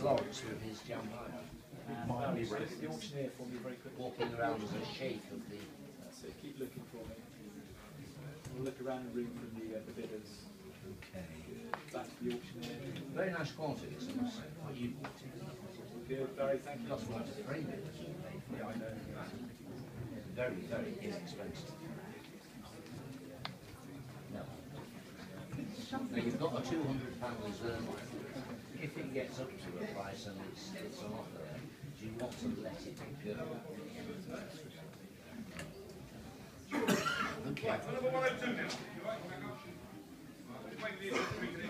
Lawrence with his jam Um, the auctioneer for me very quickly. walking around as a sheikh of the. So keep looking for me. We'll look around the room from the, uh, the bidders. Okay. Back to the auctioneer. Very nice quality, this, you bought it. Good, thank you. Cost one it, as you for Yeah, I know. Very, very inexpensive. Now, you've got a two hundred pound reserve. If it gets up to a price and it's, it's an offer, do you want to let it go? Okay. Number 102 now. Just making the introduction again.